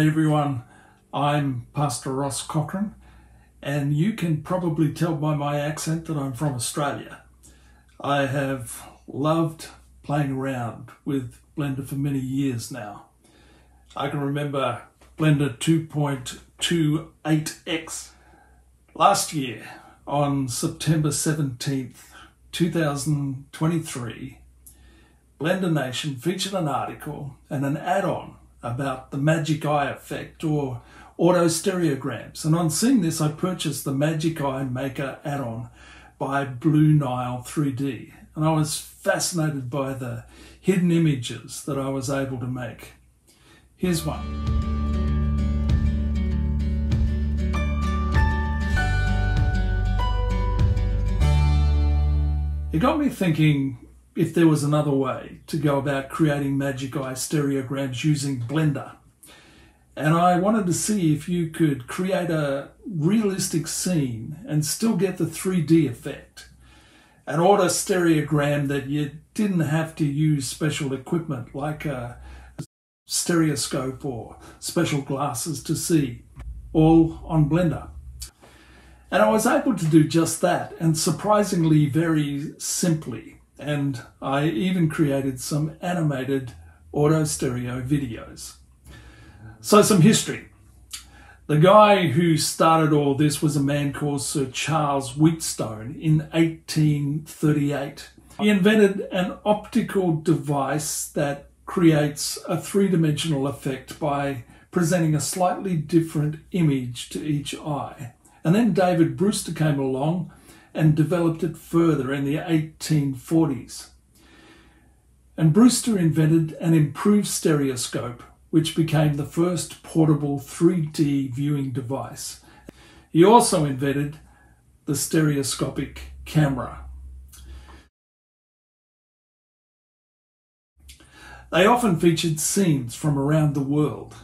G'day everyone, I'm Pastor Ross Cochrane and you can probably tell by my accent that I'm from Australia. I have loved playing around with Blender for many years now. I can remember Blender 2.28x. Last year on September 17th, 2023, Blender Nation featured an article and an add-on about the magic eye effect or auto stereograms. And on seeing this, I purchased the Magic Eye Maker add-on by Blue Nile 3D. And I was fascinated by the hidden images that I was able to make. Here's one. It got me thinking if there was another way to go about creating Magic Eye stereograms using Blender. And I wanted to see if you could create a realistic scene and still get the 3D effect. An auto stereogram that you didn't have to use special equipment like a stereoscope or special glasses to see, all on Blender. And I was able to do just that, and surprisingly very simply and I even created some animated auto stereo videos. So some history. The guy who started all this was a man called Sir Charles Wheatstone in 1838. He invented an optical device that creates a three-dimensional effect by presenting a slightly different image to each eye. And then David Brewster came along and developed it further in the 1840s. And Brewster invented an improved stereoscope, which became the first portable 3D viewing device. He also invented the stereoscopic camera. They often featured scenes from around the world,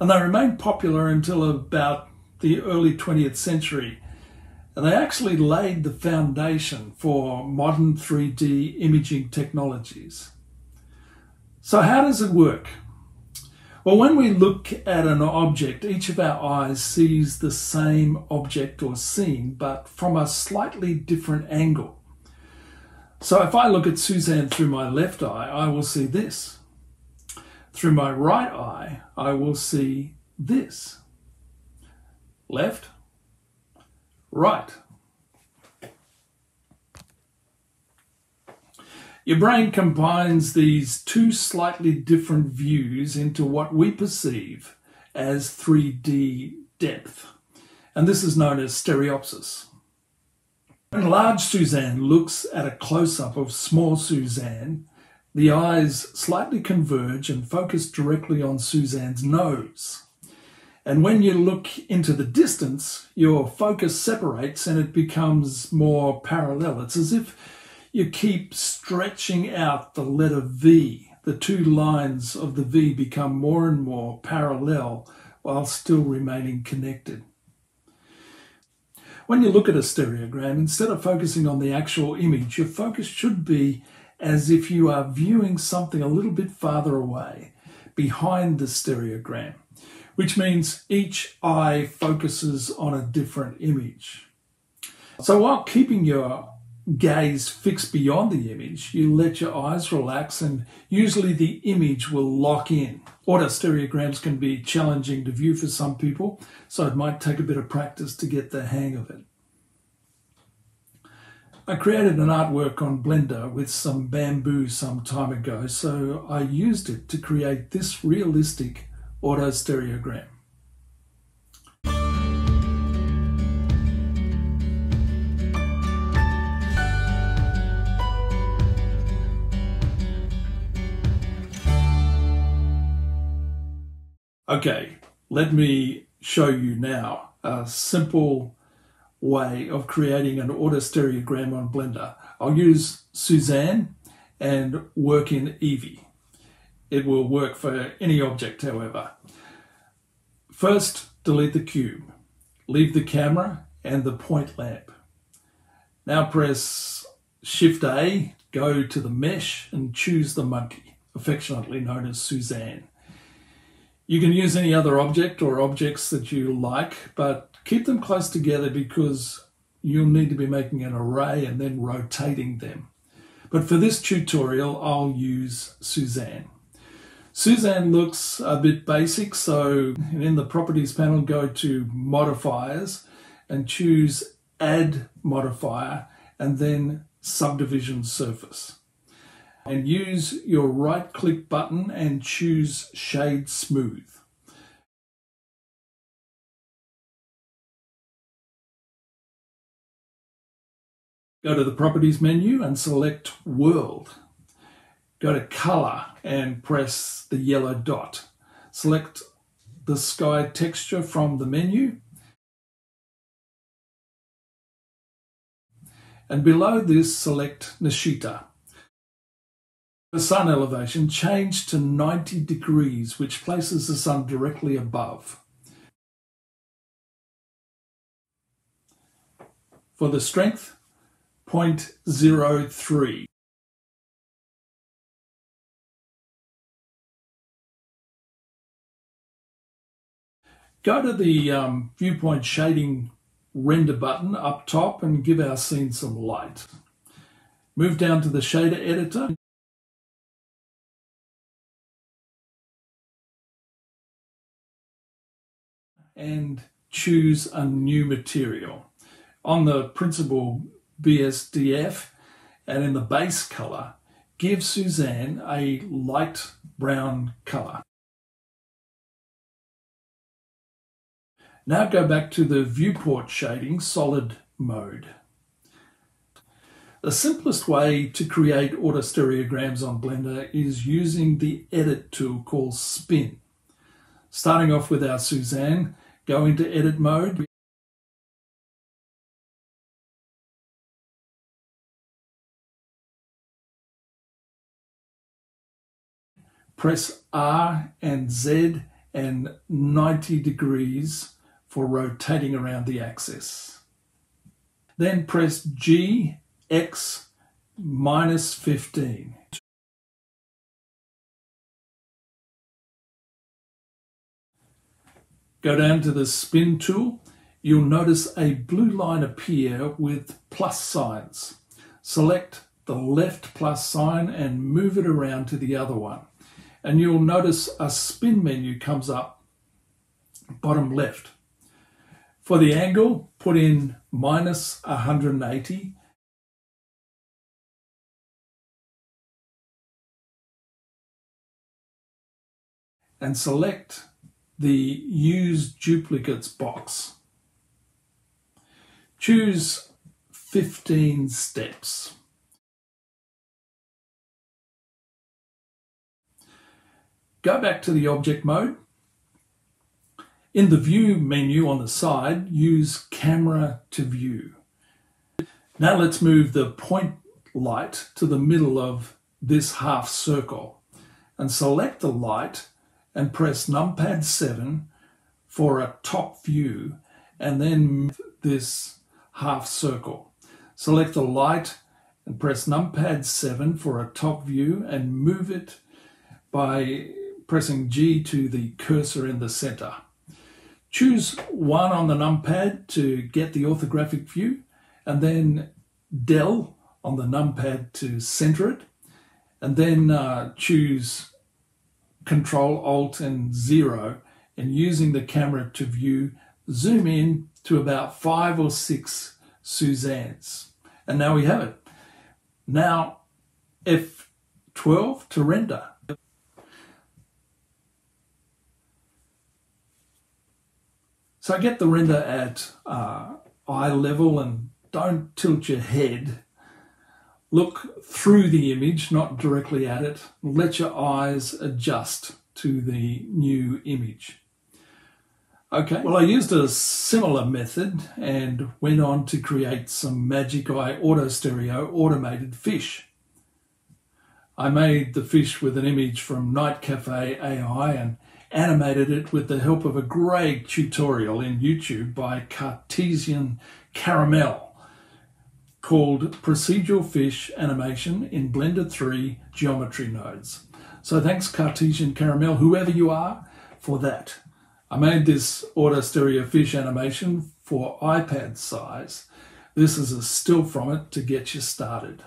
and they remained popular until about the early 20th century and they actually laid the foundation for modern 3D imaging technologies. So how does it work? Well, when we look at an object, each of our eyes sees the same object or scene, but from a slightly different angle. So if I look at Suzanne through my left eye, I will see this. Through my right eye, I will see this. Left, Right. Your brain combines these two slightly different views into what we perceive as 3D depth, and this is known as stereopsis. When large Suzanne looks at a close-up of small Suzanne, the eyes slightly converge and focus directly on Suzanne's nose. And when you look into the distance, your focus separates and it becomes more parallel. It's as if you keep stretching out the letter V. The two lines of the V become more and more parallel while still remaining connected. When you look at a stereogram, instead of focusing on the actual image, your focus should be as if you are viewing something a little bit farther away, behind the stereogram which means each eye focuses on a different image. So while keeping your gaze fixed beyond the image, you let your eyes relax and usually the image will lock in. Auto stereograms can be challenging to view for some people, so it might take a bit of practice to get the hang of it. I created an artwork on Blender with some bamboo some time ago, so I used it to create this realistic auto stereogram. Okay, let me show you now a simple way of creating an auto stereogram on Blender. I'll use Suzanne and work in Eevee. It will work for any object, however. First, delete the cube. Leave the camera and the point lamp. Now press Shift A, go to the mesh and choose the monkey, affectionately known as Suzanne. You can use any other object or objects that you like, but keep them close together because you'll need to be making an array and then rotating them. But for this tutorial, I'll use Suzanne. Suzanne looks a bit basic, so in the properties panel, go to modifiers and choose add modifier and then subdivision surface. And use your right click button and choose shade smooth. Go to the properties menu and select world. Go to color and press the yellow dot. Select the sky texture from the menu. And below this, select Nishita. The sun elevation change to 90 degrees, which places the sun directly above. For the strength, 0.03. Go to the um, viewport shading render button up top and give our scene some light. Move down to the shader editor. And choose a new material. On the principled BSDF and in the base color, give Suzanne a light brown color. Now go back to the viewport shading solid mode. The simplest way to create autostereograms on Blender is using the edit tool called Spin. Starting off with our Suzanne, go into edit mode. Press R and Z and 90 degrees for rotating around the axis. Then press G, X, minus 15. Go down to the spin tool. You'll notice a blue line appear with plus signs. Select the left plus sign and move it around to the other one and you'll notice a spin menu comes up bottom left. For the angle, put in minus 180 and select the Use Duplicates box. Choose 15 steps. Go back to the object mode. In the view menu on the side, use camera to view. Now let's move the point light to the middle of this half circle and select the light and press numpad 7 for a top view and then this half circle. Select the light and press numpad 7 for a top view and move it by pressing G to the cursor in the center. Choose one on the numpad to get the orthographic view, and then del on the numpad to center it, and then uh, choose Control Alt and zero, and using the camera to view, zoom in to about five or six Suzannes. And now we have it. Now F12 to render. So get the render at uh, eye level and don't tilt your head. Look through the image, not directly at it. Let your eyes adjust to the new image. Okay, well I used a similar method and went on to create some Magic Eye Auto Stereo automated fish. I made the fish with an image from Night Cafe AI and animated it with the help of a great tutorial in YouTube by Cartesian Caramel called Procedural Fish Animation in Blender 3 Geometry Nodes. So thanks Cartesian Caramel, whoever you are, for that. I made this auto stereo fish animation for iPad size. This is a still from it to get you started.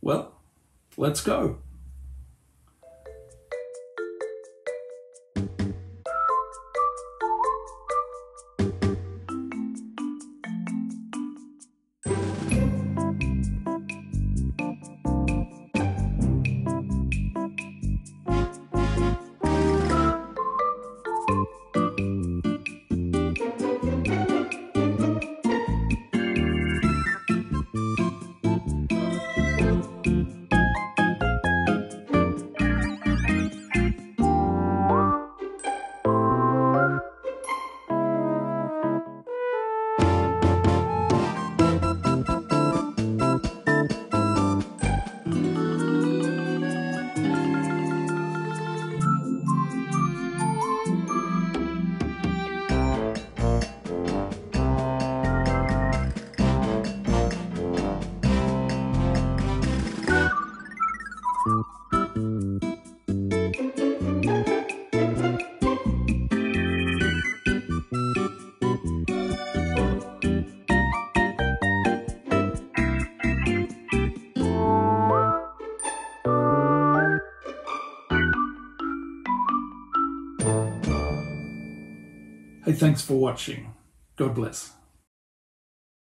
Well, let's go. Thanks for watching. God bless.